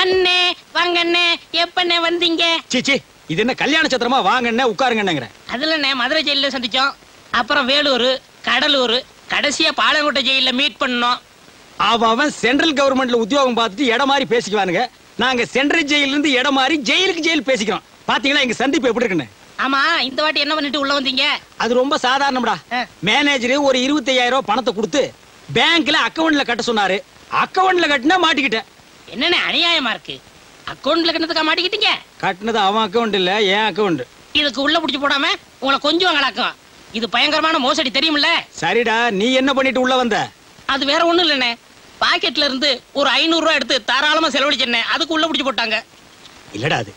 அண்ணே வாங்க அண்ணே எப்பண்ணே வந்தீங்க? சீச்சி இது என்ன கல்யாண சத்திரமா? வாங்கண்ணே உட்காருங்கன்னுங்கிறேன் அதுலண்ணே மதுரை ஜெயில சந்திச்சோம். அப்புறம் வேலூர் கடலூர் கடைசியா பாளையங்கோட்டை ஜெயில மீட் பண்ணோம். அவன் சென்ட்ரல் கவர்மெண்ட்ல உத்தியோகம் பார்த்துட்டு இடம் மாதிரி பேசிக்குவானுங்க. நாங்க சென்ட்ரல் ஜெயில இருந்து இடம் மாதிரி ஜெயிலுக்கு ஜெயில் பேசிக்கிறோம். பாத்தீங்களா எங்க சந்திப்பு எப்படி இருக்குன்னு? ஆமா இந்த வாட்டி என்ன பண்ணிட்டு உள்ள வந்தீங்க? அது ரொம்ப சாதாரணம்டா. மேனேஜர் ஒரு 25000 ரூபாய் பணத்தை கொடுத்து பேங்க்ல அக்கவுண்ட்ல கட்ட சொன்னாரு. அக்கவுண்ட்ல கட்டினா மாட்டிக்கிட்டேன். என்னண்ணே அநியாயமா இருக்கு? அக்கௌண்ட்ல கிணத்துக்கா மாட்டிக்கிட்டீங்க? கட்டினது அவன் அக்கவுண்ட் இல்ல என் அக்கவுண்ட் இதுக்கு உள்ள புடிச்சு போடாம உங்களை கொஞ்சம் கலாக்கும் இது பயங்கரமான மோசடி தெரியுமில்ல? சரிடா நீ என்ன பண்ணிட்டு உள்ள வந்த? அது வேற ஒண்ணும் இல்லண்ணே. பாக்கெட்ல இருந்து ஒரு ஐநூறு ரூபாய் எடுத்து தாராளமா செலவழிச்சேன் அதுக்கு உள்ள புடிச்சு போட்டாங்க. இல்லடா அது.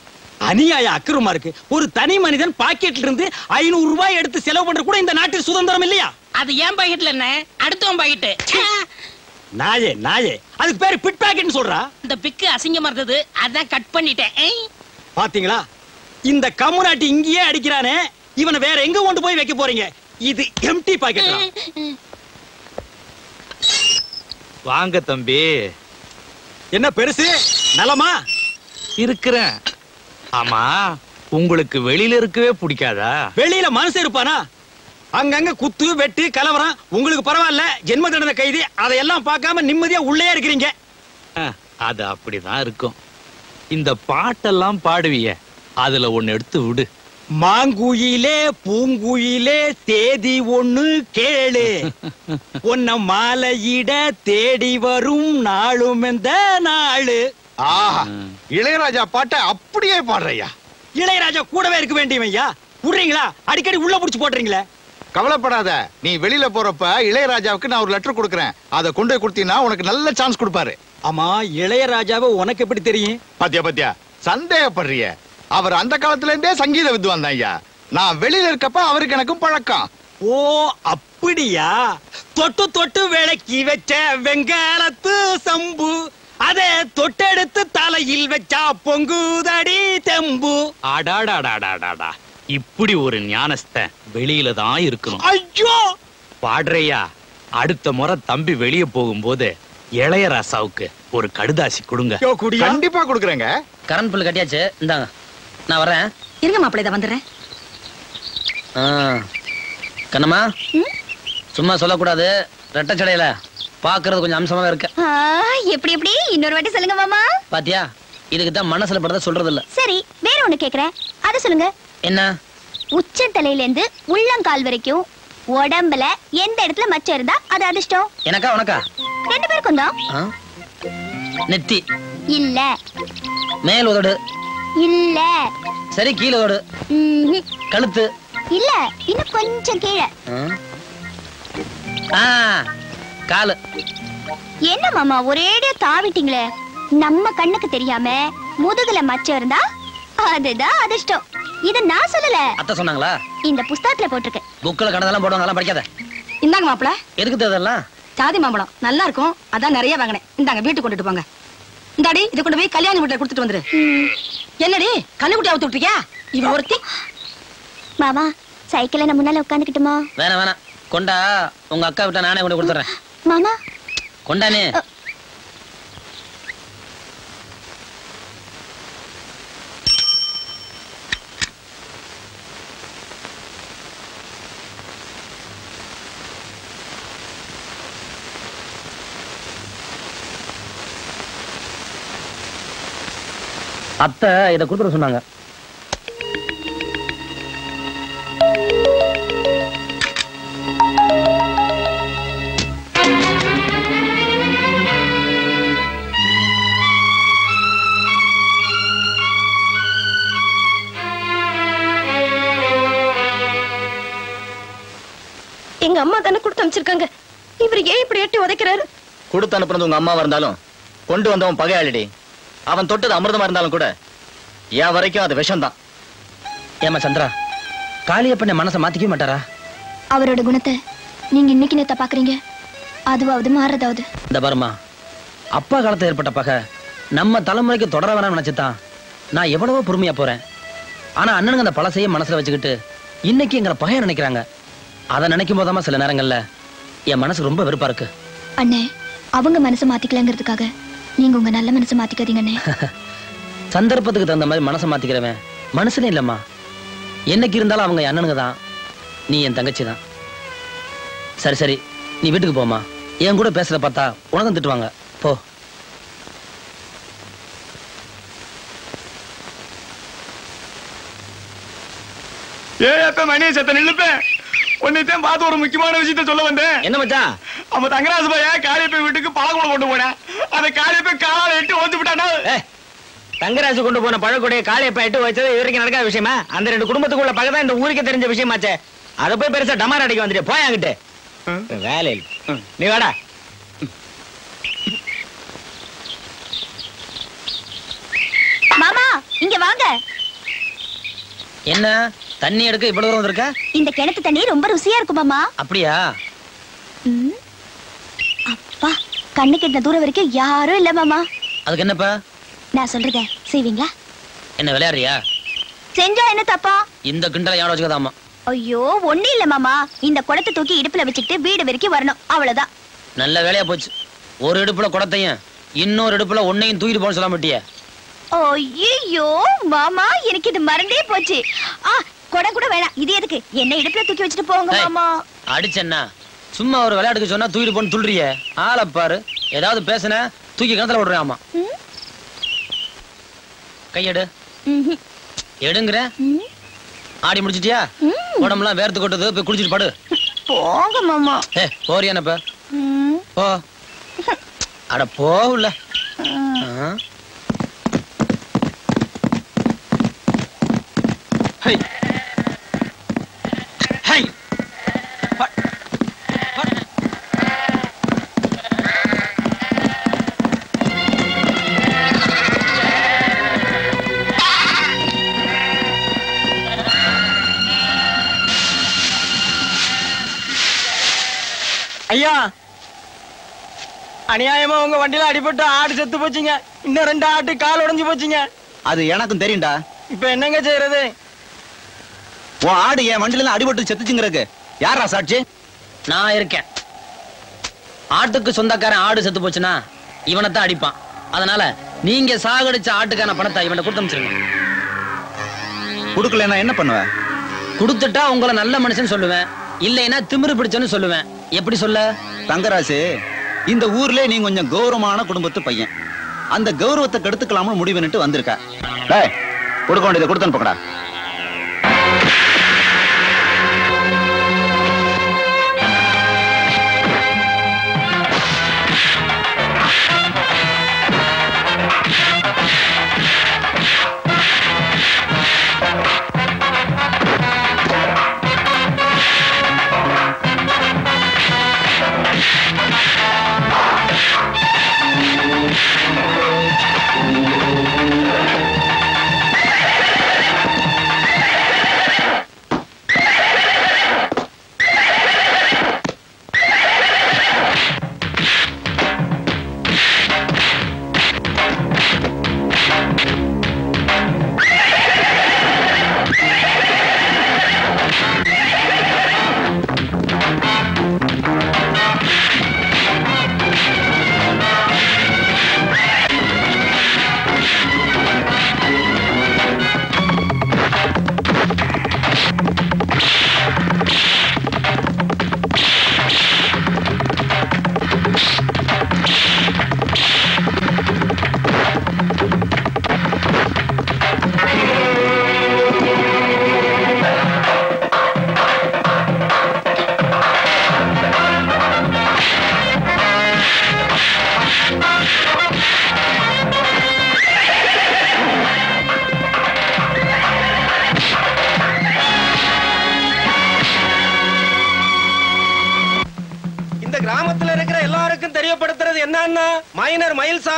அநியாய அக்கிரமா இருக்கு. ஒரு தனி மனிதன் பாக்கெட்ல இருந்து ஐநூறு ரூபாய் எடுத்து செலவு பண்ற கூட இந்த நாட்டில் சுதந்திரம் இல்லையா? அது ஏன் பாக்கெட்ல என்ன அடுத்தவன் பாக்கெட்டு நாயே நாயே. அதுக்கு பேரு பிட் பாக்கெட்னு சொல்றா. இந்த பிக்கு அசிங்கமா இருந்தது. அதான் கட் பண்ணிட்டேன். பாத்தீங்களா? இந்த கம்முனாட்டி இங்கேயே அடிக்கிறானே. இவனை வேற எங்க கொண்டு போய் வைக்க போறீங்க? இது எம்டி பாக்கெட் வாங்க தம்பி. என்ன பெருசு? நலமா? இருக்கிறேன். ஆமா உங்களுக்கு வெளியில இருக்கவே பிடிக்காதா? வெளியில மனுஷன் இருப்பானா? அங்கங்க குத்து வெட்டு கலவரம். உங்களுக்கு பரவாயில்ல ஜென்ம தண்டனை கைது அதையெல்லாம் பார்க்காம நிம்மதியா உள்ளே இருக்கிறீங்க. அது அப்படிதான் இருக்கும். இந்த பாட்டெல்லாம் பாடுவிய அதுல ஒண்ணு எடுத்து விடு. மாங்குயிலே பூங்குயிலே தேதி ஒண்ணு கேளு. உன்ன மாலையிட தேடி வரும் நாளும் எந்த நாளு. ஆஹா இளையராஜா பாட்டை அப்படியே பாடுறையா இளையராஜா கூடவே இருக்க வேண்டியவன் ஐயா. விடுறீங்களா? அடிக்கடி உள்ள புடிச்சு போடுறீங்களே கவலைப்படாத. நீ வெளியில போறப்ப இளையராஜாவுக்கு நான் ஒரு லெட்டர் கொடுக்கறேன். அதை கொண்டு போய் கொடுத்தீங்கன்னா உனக்கு நல்ல சான்ஸ் கொடுப்பாரு. ஆமா இளையராஜாவை உனக்கு எப்படி தெரியும்? பாத்தியா பாத்தியா? சந்தேகப்படுறிய. அவர் அந்த காலத்துல இருந்தே சங்கீத வித்வான் தான் ஐயா. நான் வெளியில இருக்கப்ப அவருக்கு எனக்கும் பழக்கம். ஓ அப்படியா? தொட்டு தொட்டு விளக்கி வச்ச வெங்காலத்து சம்பு. அதை தொட்டெடுத்து தலையில் வச்சா பொங்குதடி தெம்பு. அடாடாடாடாடாடா இப்படி ஒரு ஞானஸ்தன் வெளியில தான் இருக்கணும். ஐயோ! பாடுறையா அடுத்த முறை தம்பி வெளிய போகும்போது இளையராசாவுக்கு ஒரு கடுதாசி கொடுங்க. கண்டிப்பா கொடுக்குறேங்க. கரண்ட் பில் கட்டியாச்சு. இந்தாங்க நான் வரேன் இருங்க மாப்பிள்ளை இதை வந்துடுறேன். ஆ. கண்ணம்மா? சும்மா சொல்லக்கூடாது. ரெட்டை சடையில. பாக்குறது கொஞ்சம் அம்சமா இருக்க. ஆ, எப்படி எப்படி? இன்னொரு வாட்டி சொல்லுங்க மாமா. பாத்தியா இதுக்கு தான் மனசுல படுறத சொல்றது இல்ல சரி வேற ஒண்ணு கேக்குறேன். அத சொல்லுங்க. என்ன? உச்ச தலையில இருந்து உள்ளங்கால் வரைக்கும் உடம்புல எந்த இடத்துல மச்சம் இருந்தா அது அதிர்ஷ்டம். எனக்கா உனக்கா? ரெண்டு பேருக்கும் தான்? நெத்தி. இல்ல. மேல் உதடு. இல்ல. சரி கீழ உதடு. கழுத்து. இல்ல இன்னும் கொஞ்சம் கீழே. காலு. என்ன மாமா ஒரேடியா தாவிட்டீங்களே? நம்ம கண்ணுக்கு தெரியாம முதுகுல மச்சம் இருந்தா அதுதான் அதிர்ஷ்டம். இத நான் சொல்லல. அத்தை சொன்னாங்களா? இந்த புஸ்தகத்துல போட்டிருக்கு புக்கில் கணதெல்லாம் போடுவாங்க படிக்காத. இந்தாங்க மாப்பிள்ள எதுக்கு இதெல்லாம்? சாதி மாம்பழம். நல்லா இருக்கும். அதான் நிறைய வாங்கினேன். இந்தாங்க வீட்டுக்கு கொண்டுட்டு போங்க. இந்தாடி இதை கொண்டு போய் கல்யாணி வீட்டுல கொடுத்துட்டு வந்துரு. என்னடி கண்ணுக்குட்டி அவுத்து விட்டுருக்கியா? இவ ஒருத்தி. மாமா சைக்கிள்ல நான் முன்னால உட்காந்துக்கிட்டுமா வேணாம் வேணாம். கொண்டா உங்க அக்கா விட்ட நானே கொண்டு கொடுத்துறேன் மாமா. கொண்டானே. அத்தை இதை கொடுத்துட சொன்னாங்க. எங்க அம்மா தானே கொடுத்து அமைச்சிருக்காங்க இவர் ஏன் இப்படி எட்டி உதைக்கிறாரு? கொடுத்து அனுப்புனது உங்க அம்மாவா இருந்தாலும் கொண்டு வந்தவன் பகையாளிடி. அவன் தொட்டது அமிர்தமா இருந்தாலும் கூட என் வரைக்கும் அது விஷம்தான். ஏமா சந்திரா காளியப்பனை மனசை மாத்திக்கவே மாட்டாரா? அவரோட குணத்தை நீங்க இன்னைக்கு நேத்த பாக்குறீங்க. அதுவாவது மாறதாவது இந்த பாருமா அப்பா காலத்துல ஏற்பட்ட பகை நம்ம தலைமுறைக்கு தொடர வேணாம்னு நினைச்சுதான் நான் எவ்வளவோ பொறுமையா போறேன். ஆனா அண்ணனுங்க அந்த பழசையே மனசுல வச்சுக்கிட்டு இன்னைக்கு எங்களை பகைய நினைக்கிறாங்க. அதை நினைக்கும் போதாம சில நேரங்கள்ல என் மனசு ரொம்ப வெறுப்பா இருக்கு. அண்ணே அவங்க மனசை மாத்திக்கலங்கிறதுக்காக நீங்க உங்க நல்ல மனசை மாத்திக்காதீங்கண்ணே. சந்தர்ப்பத்துக்கு தகுந்த மாதிரி மனசை மாத்திக்கிறவன் மனுஷனே இல்லம்மா. என்னைக்கு இருந்தாலும் அவங்க அண்ணனுங்க தான். நீ என் தங்கச்சி தான். சரி சரி. நீ வீட்டுக்கு போமா என் கூட பேசுறத பார்த்தா உனக்கும் திட்டுவாங்க. போ. ஏ அப்ப மணி செத்த நில்லுப்பேன் உன்னைத்தான் பார்த்து ஒரு முக்கியமான விஷயத்த சொல்ல வந்தேன். என்ன மச்சான்? அவ தங்கராசு பைய காளியப்பை வீட்டுக்கு பழகுளம் கொண்டு போனேன். அந்த காளியப்பை காலால எட்டு ஓத்து விட்டானா? தங்கராசு கொண்டு போன பழக்கூடிய காளியப்ப எட்டு வச்சது இது வரைக்கும் நடக்காத விஷயமா? அந்த ரெண்டு குடும்பத்துக்குள்ள பக்கம் தான் இந்த ஊருக்கு தெரிஞ்ச விஷயமாச்சே. அதை போய் பெருசா டமார் அடிக்க வந்துட்டு போய் அங்கிட்டு வேலை இல்ல. நீ வாடா. மாமா இங்க வாங்க. என்ன? தண்ணி எடுக்க இவ்வளவு தூரம் வந்திருக்க? இந்த கிணத்து தண்ணி ரொம்ப ருசியா இருக்கும் மாமா. அப்படியா. அப்பா. கண்ணு கெட்டின தூரம் வரைக்கும் யாரும் இல்ல மாமா. அதுக்கு என்னப்பா? நான் சொல்றத செய்வீங்களா? என்ன விளையாடுறியா? செஞ்சா என்ன தப்பா? இந்த கிண்டலை யாரும் வச்சுக்கதாமா? ஐயோ ஒண்ணு இல்ல மாமா. இந்த குடத்தை தூக்கி இடுப்புல வச்சுக்கிட்டு வீடு வரைக்கும் வரணும். அவ்வளவுதான். நல்ல வேலையா போச்சு. ஒரு இடுப்புல குடத்தையும் இன்னொரு இடுப்புல ஒன்னையும் தூக்கிட்டு போன்னு சொல்ல மாட்டியே ஐயோ மாமா எனக்கு இது மறந்தே போச்சு. ஆ குடம் கூட வேணாம். இது எதுக்கு? என்ன இடுப்புல தூக்கி வச்சுட்டு போங்க மாமா. அடிச்சேன்னா? சும்மா ஒரு விளையாட்டுக்கு சொன்னா தூக்கிட்டு போன்னு துள்றியே ஆளை பாரு. ஏதாவது பேசுன தூக்கி கிணத்துல விடுறேன் ஆமா. கையெடு. எடுங்கிற. ஆடி முடிச்சிட்டியா. உடம்புலாம் வேர்த்து கொட்டுது போய் குளிச்சிட்டு படு. போங்க மாமா. ஏ போறியானப்ப. போ. அட. ஹை ஹை. அநியாயமா உங்க வண்டியில அடிபட்டு ஆடு செத்து போச்சுங்க. இன்னும் ரெண்டு ஆட்டு கால் உடைஞ்சு போச்சுங்க. அது எனக்கும் தெரியும்டா. இப்ப என்னங்க செய்யறது? உன் ஆடு என் வண்டியில அடிபட்டு செத்துச்சுங்கிறதுக்கு யாரா சாட்சி? நான் இருக்கேன். ஆட்டுக்கு சொந்தக்காரன் ஆடு செத்து போச்சுன்னா இவனைத்தான் அடிப்பான். அதனால நீங்க சாகடிச்ச ஆட்டுக்கான பணத்தை இவனை கொடுத்து அனுப்பிச்சிருங்க. குடுக்கலன்னா என்ன பண்ணுவ? கொடுத்துட்டா உங்களை நல்ல மனுஷன் சொல்லுவேன். இல்லைன்னா திமிரு பிடிச்சன்னு சொல்லுவேன். எப்படி சொல்ல? தங்கராசு இந்த ஊர்ல நீ கொஞ்சம் கௌரவமான குடும்பத்து பையன். அந்த கௌரவத்தை கெடுத்துக்கலாம்னு முடிவுன்னுட்டு வந்திருக்க. கொடுக்க வேண்டியதை கொடுத்து அனுப்புங்கடா.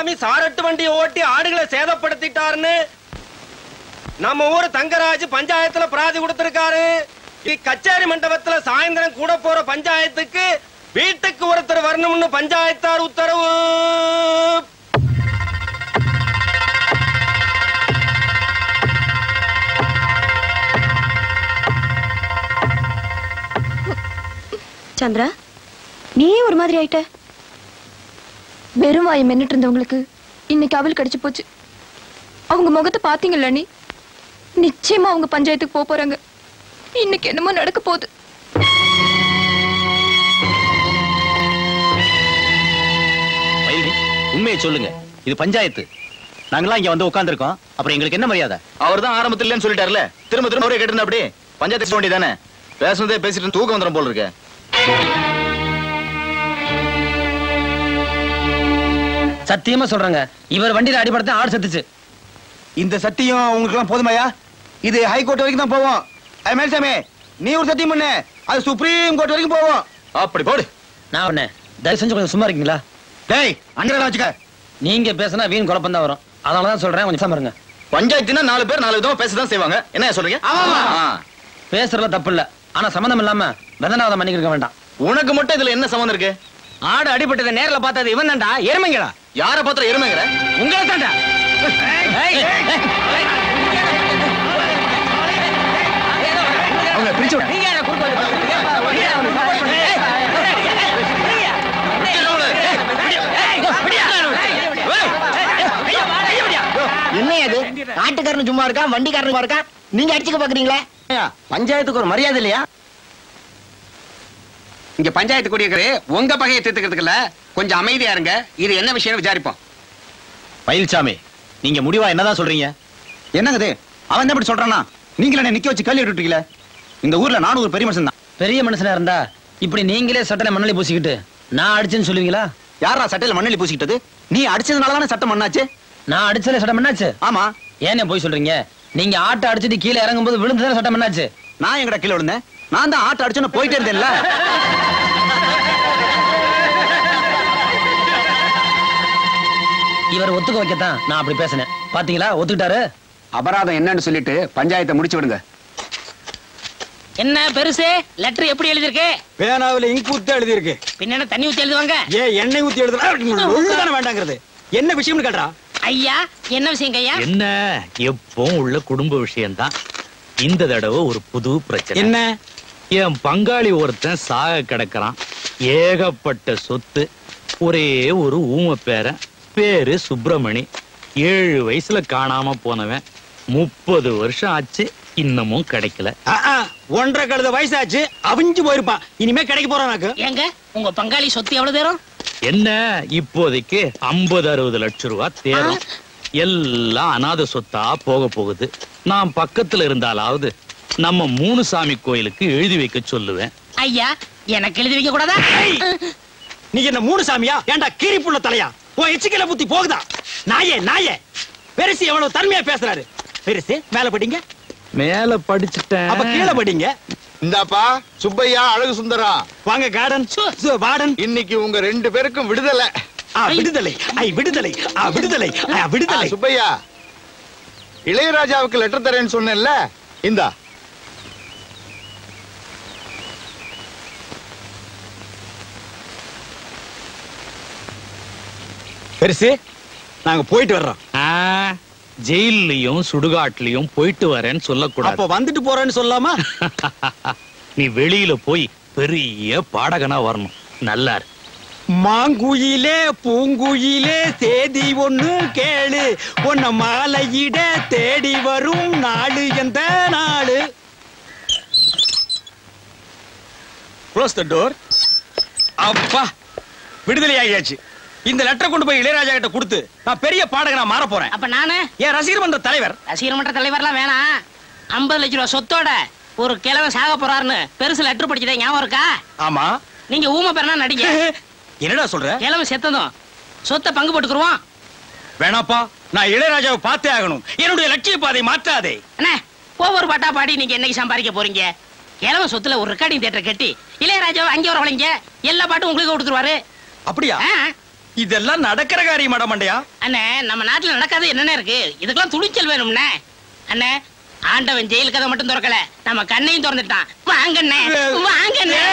மைனர் சாரட்டு வண்டி ஓட்டி ஆடுகளை சேதப்படுத்திட்டாருன்னு நம்ம ஊர் தங்கராஜ் பஞ்சாயத்துல பிராதி கொடுத்திருக்காரு. கச்சேரி மண்டபத்துல சாயந்தரம் கூட போற பஞ்சாயத்துக்கு வீட்டுக்கு ஒருத்தர் வரணும்னு பஞ்சாயத்தார் உத்தரவு. சந்திரா நீ ஒரு மாதிரி ஆயிட்ட. வெறும் வாய் மென்னுட்டு இருந்தவங்களுக்கு இன்னைக்கு அவள் கிடைச்சு போச்சு. அவங்க முகத்தை பாத்தீங்கல்ல நீ நிச்சயமா அவங்க பஞ்சாயத்துக்கு போக போறாங்க. இன்னைக்கு என்னமோ நடக்க போகுது. உண்மையை சொல்லுங்க. இது பஞ்சாயத்து. நாங்கெல்லாம் இங்க வந்து உட்கார்ந்திருக்கோம். அப்புறம் எங்களுக்கு என்ன மரியாதை? அவர் தான் ஆரம்பத்துல இல்லைன்னு சொல்லிட்டாருல. திரும்ப திரும்ப அவரே கேட்டு அப்படி? பஞ்சாயத்து வேண்டியதானே பேசுனதே பேசிட்டு தூக்கம் வந்துடும் போல இருக்கு. சத்தியமா சொல்றேங்க. இவர் வண்டியில அடிபடுத்த ஆடு செத்துச்சு. இந்த சத்தியம் உங்களுக்கு எல்லாம் போதுமாயா? இது ஹைகோர்ட் வரைக்கும் தான் போவோம். ஐ மேல்சாமி நீ ஒரு சத்தியம் பண்ணு. அது சுப்ரீம் கோர்ட் வரைக்கும் போவோம். அப்படி போடு. நான் உடனே தயவு செஞ்சு கொஞ்சம் சும்மா இருக்கீங்களா? டேய் அண்டரா வச்சுக்க. நீங்க பேசினா வீண் குழப்பம் தான் வரும். அதனால தான் சொல்றேன் கொஞ்சம் சும்மா இருங்க. பஞ்சாயத்துனா நாலு பேர் நாலு விதமா பேசதான் செய்வாங்க. என்ன சொல்றீங்க? ஆ. பேசுறதுல தப்பு இல்ல. ஆனா சம்மந்தம் இல்லாம வெதனாவதம் பண்ணிக்க வேண்டாம். உனக்கு மட்டும் இதுல என்ன சம்மந்தம் இருக்கு? ஆடு அடிபட்டதை நேர்ல பார்த்தது இவன் தான்டா. எருமைங்களா யார பாத்திரம் எருமைங்கிற உங்களை தான்டா அவங்க பிரிச்சு என்ன அது காட்டுக்காரன் சும்மா இருக்கா வண்டிக்காரன் சும்மா இருக்கா நீங்க அடிச்சுக்க பாக்குறீங்களே பஞ்சாயத்துக்கு ஒரு மரியாதை இல்லையா இங்க பஞ்சாயத்து குடியிருக்கிறே உங்க பகையை தீர்த்துக்கிறதுக்குல கொஞ்சம் அமைதியா இருங்க. இது என்ன விஷயம் விசாரிப்போம். மயில்சாமி நீங்க முடிவா என்னதான் சொல்றீங்க? என்னங்க இது அவன் என்ன இப்படி சொல்றானா நீங்களே என்ன நிக்க வச்சு கல்வி விட்டுட்டீங்களே. இந்த ஊர்ல நானும் ஒரு பெரிய மனுஷன் தான். பெரிய மனுஷனா இருந்தா இப்படி நீங்களே சட்டனை மண்ணலி பூசிக்கிட்டு நான் அடிச்சேன்னு சொல்லுவீங்களா? யாரா சட்டையில மண்ணெளி பூசிக்கிட்டது? நீ அடிச்சதுனால தானே சட்டம் மண்ணாச்சு நான் அடிச்சதுல சட்டம் என்னாச்சு ஆமா. ஏன் போய் சொல்றீங்க? நீங்க ஆட்டை அடிச்சிட்டு கீழே இறங்கும் போது விழுந்துதானே சட்டம் என்னாச்சு நான் எங்கடா கீழே விழுந்தேன்? நான் தான் ஆட்ட அடிச்சுன்னு போயிட்டே இருந்தேன்ல. இவர் ஒத்துக்க வைக்கத்தான் நான் அப்படி பேசினேன். பாத்தீங்களா? ஒத்துக்கிட்டாரு? அபராதம் என்னன்னு சொல்லிட்டு பஞ்சாயத்தை முடிச்சு விடுங்க. என்ன பெருசு? லெட்டர் எப்படி எழுதிருக்கு பேனாவுல இங்கு ஊத்தி எழுதி இருக்கு பின்ன என்ன தண்ணி ஊத்தி எழுதுவாங்க? ஏ எண்ணெய் ஊத்தி எழுதுனா வேண்டாங்கிறது. என்ன விஷயம்னு கேட்டா ஐயா என்ன விஷயம் ஐயா? என்ன? எப்பவும் உள்ள குடும்ப விஷயம்தான். இந்த தடவை ஒரு புது பிரச்சனை. என்ன? என் பங்காளி ஒருத்தன் சாக கிடக்குறான். ஏகப்பட்ட சொத்து ஒரே ஒரு ஊம பேரன் பேரு சுப்பிரமணி. ஏழு வயசுல காணாம போனவன். முப்பது வருஷம் ஆச்சு இன்னமும் கிடைக்கல. ஒன்றரை கழுத வயசாச்சு அவிஞ்சு போயிருப்பான். இனிமே கிடைக்க போறான் எனக்கு. ஏங்க உங்க பங்காளி சொத்து எவ்வளவு தேரும்? என்ன இப்போதைக்கு ஐம்பது அறுபது லட்சம் ரூபாய் தேரும் எல்லாம் அனாதை சொத்தா போக போகுது. நான் பக்கத்துல இருந்தாலாவது நம்ம மூணு சாமி கோயிலுக்கு எழுதி வைக்க சொல்லுவேன். ஐயா எனக்கு எழுதி வைக்க கூடாதா? நீ என்ன மூணு சாமியா? ஏன்டா கீரி புள்ள தலையா? உன் எச்சிக்கல புத்தி போகுதா? நாயே நாயே. பெருசு எவ்வளவு தன்மையா பேசுறாரு. பெருசு மேல படிங்க. மேல படிச்சுட்டேன். அப்ப கீழே படிங்க. இந்தாப்பா சுப்பையா அழகு சுந்தரம் வாங்க கார்டன் வார்டன் இன்னைக்கு உங்க ரெண்டு பேருக்கும் விடுதலை. ஆ விடுதலை. ஐ விடுதலை. ஆ விடுதலை. ஆ விடுதலை. சுப்பையா. இளையராஜாவுக்கு லெட்டர் தரேன்னு சொன்னேன்ல. இந்தா. பெருசு நாங்க போயிட்டு வர்றோம். ஆ, ஜெயில்லயும் சுடுகாட்லயும் போயிட்டு வரேன்னு அப்ப சொல்லக்கூடாது வந்துட்டு போறேன்னு சொல்லாமா? நீ வெளியில போய் பெரிய பாடகனா வரணும். நல்லா இரு. மாங்குயிலே பூங்குயிலே தேதி ஒண்ணு கேளு. உன்ன மாலையிட தேடி வரும் நாடு எந்த நாடு க்ளோஸ் த டோர் அப்பா விடுதலை ஆகியாச்சு இந்த லெட்டர் கொண்டு போய் இளையராஜா கிட்ட கொடுத்து நான் பெரிய பாடகனா மாற போறேன். அப்ப நானு? என் ரசிகர் மன்ற தலைவர். ரசிகர் மன்ற தலைவர்லாம் வேணாம். ஐம்பது லட்ச ரூபா சொத்தோட ஒரு கிழவன் சாக போறாருன்னு பெருசு லெட்டர் படிச்சதே ஞாபகம் இருக்கா? ஆமா. நீங்க ஊமை பேரனா நடிங்க என்னடா சொல்ற? கிழவன் செத்ததும் சொத்தை பங்கு போட்டுக்குருவோம் வேணாப்பா நான் இளையராஜாவை பார்த்தே ஆகணும். என்னுடைய லட்சிய பாதை மாற்றாதே. அண்ணே ஒவ்வொரு பாட்டா பாடி நீங்க என்னைக்கு சம்பாதிக்க போறீங்க? கிழவன் சொத்துல ஒரு ரெக்கார்டிங் தியேட்டர் கட்டி இளையராஜாவை அங்கே வரவழைங்க. எல்லா பாட்டும் உங்களுக்கு கொடுத்துருவாரு. அப்படியா? இதெல்லாம் நடக்கிற காரியம் மண்டையா அண்ணே நம்ம நாட்டுல நடக்காது என்னென்ன இருக்கு? இதுக்கெல்லாம் துணிச்சல் வேணும்ண்ணே. அண்ணே ஆண்டவன் ஜெயில் கதை மட்டும் திறக்கல. நம்ம கண்ணையும் திறந்துட்டான். வாங்கண்ணே வாங்கண்ணே.